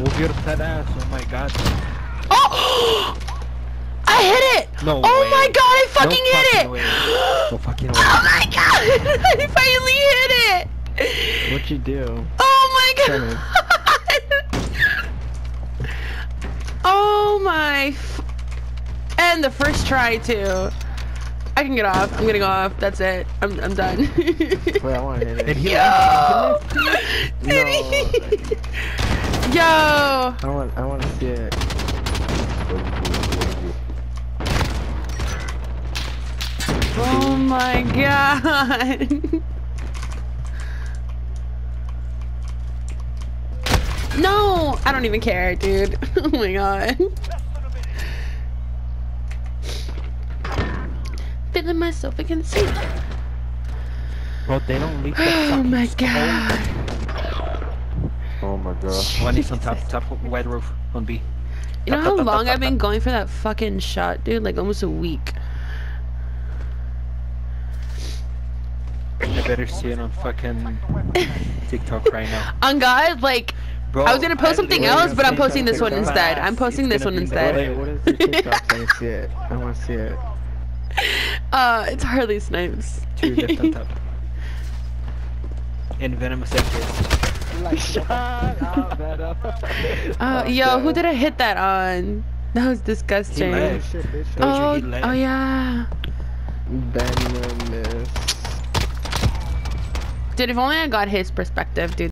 Your fat ass, oh my god. Oh! I hit it! No Oh way. my god, I fucking no hit fucking it! Way. No fucking way. Oh my god! I finally hit it! What'd you do? Oh my god! oh my. F and the first try too. I can get off. I'm gonna off. That's it. I'm I'm done. Wait, I wanna hit Did he Yo! No. Yo! I want, I wanna see it. Oh my god! No! I don't even care, dude. Oh my god. Feeling myself against it. Bro, they don't leave the Oh my smoke. god. My. One is on top, top white roof on B. You know how tap, tap, long tap, I've been tap. going for that fucking shot, dude? Like almost a week. I better see it on fucking TikTok right now. On God, like Bro, I was gonna post something else, but I'm posting this one instead. I'm posting this one instead. lit. Wait, what is the TikTok? Let me see it. I wanna see it. Uh, it's Harley Snipez. Two left on top. And venomous FKs. Like, shut up, Venom. Uh, yo, who did I hit that on? That was disgusting. Shit. Oh, you he led. oh yeah. Venomous. Dude, if only I got his perspective, dude.